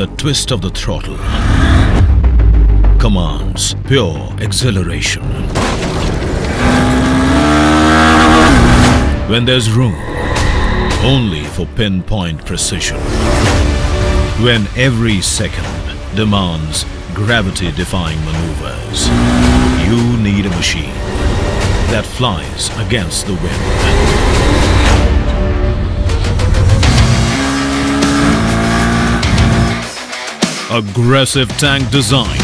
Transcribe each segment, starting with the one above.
the twist of the throttle commands pure exhilaration. When there's room only for pinpoint precision. When every second demands gravity defying maneuvers, you need a machine that flies against the wind. Aggressive tank design.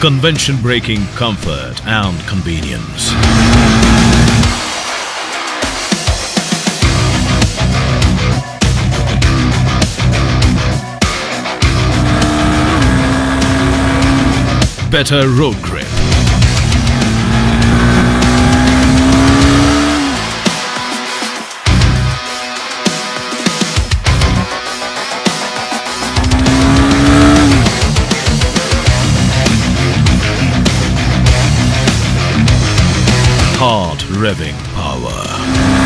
Convention breaking comfort and convenience. Better road grip. Hard revving.